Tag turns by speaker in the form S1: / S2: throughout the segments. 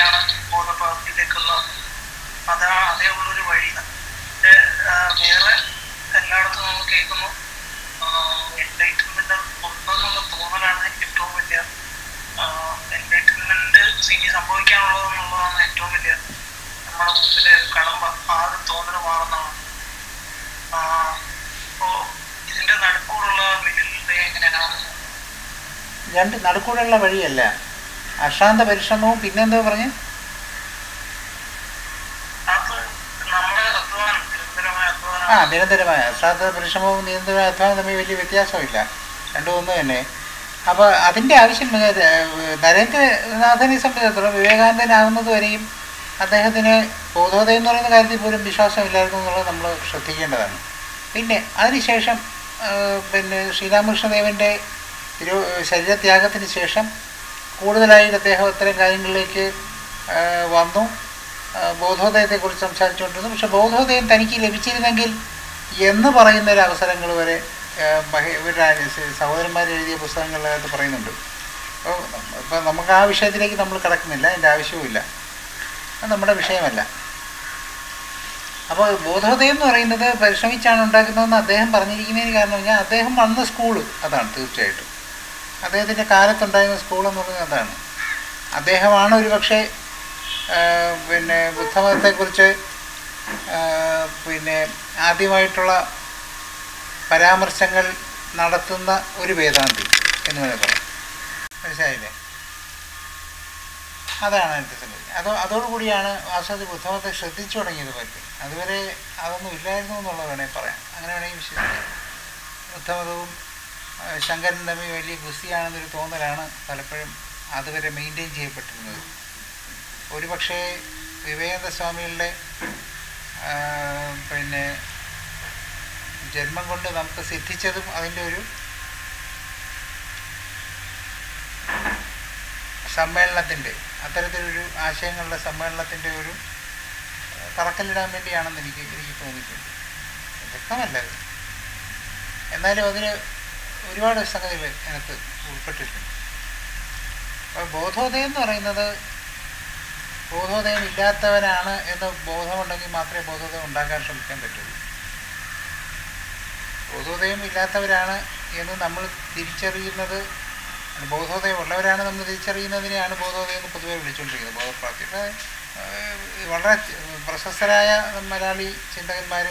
S1: എടുക്കുന്നത് അതാ അതേ ഉള്ളൊരു വഴി. വേറെ എല്ലായിടത്തും നമ്മൾ കേൾക്കുന്നു. എൻലൈറ്റ്മെന്റ് ഉണ്ടെന്നുള്ള തോന്നലാണ് ഏറ്റവും വലിയ എൻലൈറ്റ്മെന്റ് ഇനി ഏറ്റവും വലിയ നമ്മുടെ മുമ്പിലെ കടമ്പ. ആ തോന്നൽ മാറുന്നതാണ്. ഇതിന്റെ നടുക്കൂടുള്ള മിഡിൽ എങ്ങനെയാണ്
S2: രണ്ട് നടുക്കൂടെയുള്ള വഴിയല്ല. അശാന്ത പരിശ്രമവും പിന്നെന്തോ പറഞ്ഞു? ആ നിരന്തരമായ. അശ്രാദ്ധ പരിശ്രമവും നിരന്തരമായ അധ്വാനം തമ്മിൽ വലിയ വ്യത്യാസമില്ല. രണ്ടും ഒന്ന് തന്നെ. അപ്പോൾ അതിന്റെ ആവശ്യം നരേന്ദ്രനാഥനെ സംബന്ധിച്ചിടത്തോളം വിവേകാനന്ദനാകുന്നത് വരെയും അദ്ദേഹത്തിന് ബോധോദയം എന്ന് പറയുന്ന കാര്യത്തിൽ പോലും വിശ്വാസമില്ലായിരുന്നു എന്നുള്ളത് നമ്മൾ ശ്രദ്ധിക്കേണ്ടതാണ്. പിന്നെ അതിനുശേഷം പിന്നെ ശ്രീരാമകൃഷ്ണദേവന്റെ തിരു ശരീരത്യാഗത്തിന് ശേഷം കൂടുതലായിട്ട് അദ്ദേഹം ഇത്തരം കാര്യങ്ങളിലേക്ക് വന്നു. ബോധോദയത്തെക്കുറിച്ച് സംസാരിച്ചുകൊണ്ടിരുന്നു. പക്ഷെ ബോധോദയം തനിക്ക് ലഭിച്ചിരുന്നെങ്കിൽ എന്ന് പറയുന്ന ഒരു അവസരങ്ങൾ വരെ ഇവരുടെ സഹോദരന്മാർ എഴുതിയ പുസ്തകങ്ങളിലകത്ത് പറയുന്നുണ്ട്. അപ്പോൾ ഇപ്പം നമുക്ക് ആ വിഷയത്തിലേക്ക് നമ്മൾ കിടക്കുന്നില്ല. അതിന്റെ ആവശ്യവുമില്ല. അത് നമ്മുടെ വിഷയമല്ല. അപ്പോൾ ബോധോദയം എന്ന് പറയുന്നത് പരിശ്രമിച്ചാണ് ഉണ്ടാക്കുന്നതെന്ന് അദ്ദേഹം പറഞ്ഞിരിക്കുന്നതിന് കാരണം പറഞ്ഞാൽ അദ്ദേഹം വന്ന സ്കൂൾ അതാണ് തീർച്ചയായിട്ടും. അദ്ദേഹത്തിന്റെ കാലത്തുണ്ടായിരുന്ന സ്കൂൾ എന്ന് പറയുന്നത് അതാണ്. അദ്ദേഹമാണ് ഒരു പക്ഷേ പിന്നെ ബുദ്ധമതത്തെക്കുറിച്ച് പിന്നെ ആദ്യമായിട്ടുള്ള പരാമർശങ്ങൾ നടത്തുന്ന ഒരു വേദാന്തി എന്ന് വേണമെങ്കിൽ പറയാം. മനസ്സിലായില്ലേ? അതാണ് അതിന്റെ സംഗതി. അതോ അതോടുകൂടിയാണ് വാസ്തവത്തിൽ ബുദ്ധമതത്തെ ശ്രദ്ധിച്ചു തുടങ്ങിയത് പറ്റി അതുവരെ അതൊന്നും ഇല്ലായിരുന്നു എന്നുള്ളത് വേണമെങ്കിൽ പറയാം. അങ്ങനെ വേണമെങ്കിൽ വിശ്വസിക്കാം. ബുദ്ധമതവും ശങ്കരനും തമ്മിൽ വലിയ ഗുസ്തിയാണെന്നൊരു തോന്നലാണ് പലപ്പോഴും അതുവരെ മെയിന്റെയിൻ ചെയ്യപ്പെട്ടിരുന്നത്. ഒരുപക്ഷേ വിവേകാനന്ദ സ്വാമികളുടെ പിന്നെ ജന്മം കൊണ്ട് നമുക്ക് സിദ്ധിച്ചതും അതിന്റെ ഒരു സമ്മേളനത്തിന്റെ അത്തരത്തിലൊരു ആശയങ്ങളുടെ സമ്മേളനത്തിന്റെ ഒരു തറക്കല്ലിടാൻ വേണ്ടിയാണെന്ന് എനിക്ക് എനിക്ക് തോന്നിയിട്ടുണ്ട്. വ്യക്തമല്ലത് എന്നാലും അതിന് ഒരുപാട് സംഗതികൾ എനിക്ക് ഉൾപ്പെട്ടിട്ടുണ്ട്. അപ്പോൾ ബോധോദയം എന്ന് പറയുന്നത് ബോധോദയം ഇല്ലാത്തവനാണ് എന്ന് ബോധമുണ്ടെങ്കിൽ മാത്രമേ ബോധോദയം ഉണ്ടാക്കാൻ ശ്രമിക്കാൻ പറ്റുള്ളൂ. ബോധോദയം ഇല്ലാത്തവരാണ് എന്ന് നമ്മൾ തിരിച്ചറിയുന്നത് ബോധോദയം ഉള്ളവരാണ് നമ്മൾ തിരിച്ചറിയുന്നതിനെയാണ് ബോധോദയം എന്ന് പൊതുവെ വിളിച്ചുകൊണ്ടിരിക്കുന്നത്. ബോധപ്രാപ്തി. വളരെ പ്രശസ്തരായ മലയാളി ചിന്തകന്മാർ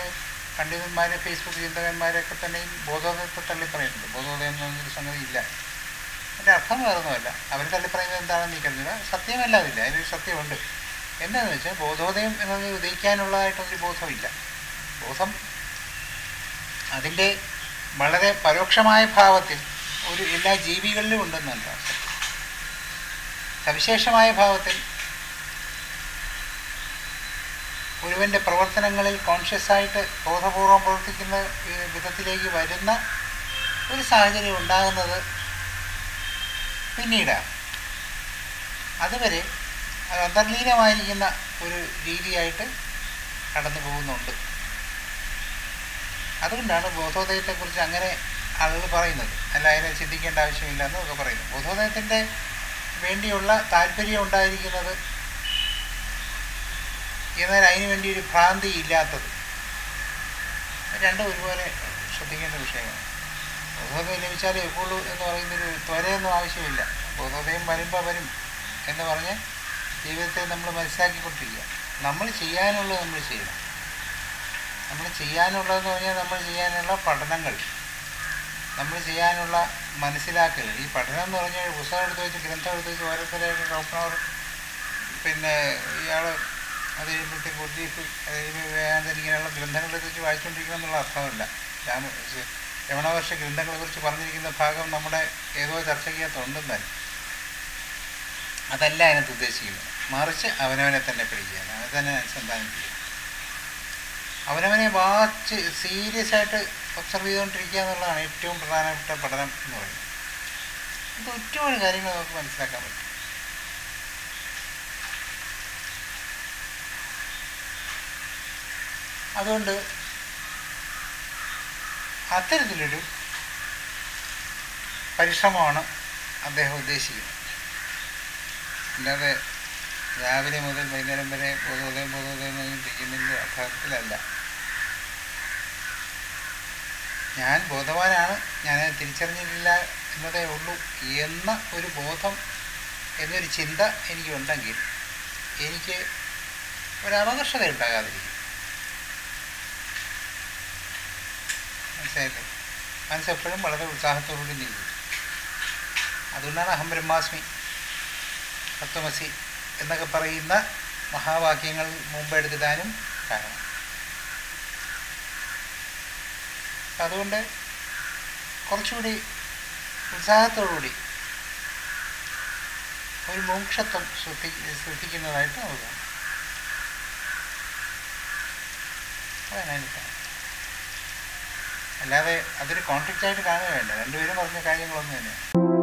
S2: പണ്ഡിതന്മാർ ഫേസ്ബുക്ക് ചിന്തകന്മാരെയൊക്കെ തന്നെയും ബോധോദയത്തെ തള്ളിപ്പറയുന്നുണ്ട്. ബോധോദയം എന്ന് പറഞ്ഞൊരു സംഗതി ഇല്ല. അതിന്റെ അർത്ഥം വേറൊന്നുമല്ല. അവർ തള്ളിപ്പറയുന്നത് എന്താണെന്ന് എനിക്കറിഞ്ഞില്ല സത്യമല്ലാതില്ല. അതിനൊരു സത്യമുണ്ട്. എന്താണെന്ന് വെച്ചാൽ ബോധോദയം എന്നത് ഉദയിക്കാനുള്ളതായിട്ടൊരു ബോധമില്ല. ബോധം അതിന്റെ വളരെ പരോക്ഷമായ ഭാവത്തിൽ ഒരു എല്ലാ ജീവികളിലും ഉണ്ടെന്നല്ല സവിശേഷമായ ഭാവത്തിൽ ഒരുവന്റെ പ്രവർത്തനങ്ങളിൽ കോൺഷ്യസായിട്ട് ബോധപൂർവം പ്രവർത്തിക്കുന്ന വിധത്തിലേക്ക് വരുന്ന ഒരു സാഹചര്യം ഉണ്ടാകുന്നത് പിന്നീടാണ്. അതുവരെ അത് അന്തർലീനമായിരിക്കുന്ന ഒരു രീതിയായിട്ട് കടന്നു പോകുന്നുണ്ട്. അതുകൊണ്ടാണ് ബോധോദയത്തെക്കുറിച്ച് അങ്ങനെ ആളുകൾ പറയുന്നത്. അല്ല അതിനെ ചിന്തിക്കേണ്ട ആവശ്യമില്ല എന്നൊക്കെ പറയുന്നു. ബോധോദയത്തിന്റെ വേണ്ടിയുള്ള താല്പര്യം ഉണ്ടായിരിക്കുന്നത് എന്നാൽ അതിന് വേണ്ടി ഒരു ഭ്രാന്തി ഇല്ലാത്തത്. രണ്ടും ഒരുപോലെ ശ്രദ്ധിക്കേണ്ട വിഷയമാണ്. ബോധോദയം ലഭിച്ചാലേ എപ്പോഴും എന്ന് പറയുന്നൊരു ത്വരയൊന്നും ആവശ്യമില്ല. ബോധോദയം വരുമ്പോൾ വരും എന്ന് പറഞ്ഞ് ജീവിതത്തെ നമ്മൾ മനസ്സിലാക്കിക്കൊണ്ടിരിക്കുക. നമ്മൾ ചെയ്യാനുള്ളത് നമ്മൾ ചെയ്യണം. നമ്മൾ ചെയ്യാനുള്ളതെന്ന് പറഞ്ഞാൽ നമ്മൾ ചെയ്യാനുള്ള പഠനങ്ങൾ. നമ്മൾ ചെയ്യാനുള്ള മനസ്സിലാക്കൽ. ഈ പഠനം എന്ന് പറഞ്ഞാൽ പുസ്തകം എടുത്ത് വെച്ച് ഗ്രന്ഥം എടുത്ത് വെച്ച് ഓരോരുത്തരായിട്ട് ഡോക്ടർ പിന്നെ ഇയാൾ അത് കഴിയുമ്പോഴത്തേക്ക് ബുദ്ധീഫ് വേദാന്തം ഇങ്ങനെയുള്ള ഗ്രന്ഥങ്ങളെ കുറിച്ച് വായിച്ചുകൊണ്ടിരിക്കണം എന്നുള്ള അർത്ഥമല്ല. രാമ രമണവർഷ ഗ്രന്ഥങ്ങളെക്കുറിച്ച് പറഞ്ഞിരിക്കുന്ന ഭാഗം നമ്മുടെ ഏതോ ചർച്ചയ്ക്കകത്തുണ്ടെന്ന് തന്നെ. അതല്ല അതിനകത്ത് ഉദ്ദേശിക്കുന്നത്. മറിച്ച് അവനവനെ തന്നെ പിടിക്കുക അവനെ തന്നെ അനുസന്ധാനം ചെയ്യുക അവനവനെ വാച്ച് സീരിയസ് ആയിട്ട് ഒബ്സർവ് ചെയ്തുകൊണ്ടിരിക്കുക എന്നുള്ളതാണ് ഏറ്റവും പ്രധാനപ്പെട്ട പഠനം എന്ന് പറയുന്നത്. ഇത് ഒറ്റ കാര്യങ്ങൾ നമുക്ക് മനസ്സിലാക്കാൻ പറ്റും. അതുകൊണ്ട് അത്തരത്തിലൊരു പരിശ്രമമാണ് അദ്ദേഹം ഉദ്ദേശിക്കുന്നത്. അല്ലാതെ രാവിലെ മുതൽ വൈകുന്നേരം വരെ ബോധോദയം ബോധോദയം ചെയ്യുന്നതിന്റെ അർത്ഥത്തിലല്ല. ഞാൻ ബോധവാനാണ് ഞാൻ തിരിച്ചറിഞ്ഞിട്ടില്ല എന്നതേ ഉള്ളൂ എന്ന ഒരു ബോധം എന്നൊരു ചിന്ത എനിക്കുണ്ടെങ്കിൽ എനിക്ക് ഒരു അപകർഷത ഉണ്ടാകാതിരിക്കും മനസ്സിലായില്ലേ? മനസ്സെപ്പോഴും വളരെ ഉത്സാഹത്തോടുകൂടി നീങ്ങി. അതുകൊണ്ടാണ് അഹം ബ്രഹ്മാസ്മി തത്വമസി എന്നൊക്കെ പറയുന്ന മഹാവാക്യങ്ങൾ മുമ്പെടുത്തിടാനും കാരണം. അതുകൊണ്ട് കുറച്ചുകൂടി ഉത്സാഹത്തോടുകൂടി ഒരു മോക്ഷത്വം ശ്രദ്ധി ശ്രദ്ധിക്കുന്നതായിട്ട് നമുക്ക് അതാണ് എനിക്ക് അല്ലാതെ അതൊരു കോൺഫ്ലിക്റ്റ് ആയിട്ട് കാണുക വേണ്ട രണ്ടുപേരും പറഞ്ഞ കാര്യങ്ങളൊന്നും തന്നെയാണ്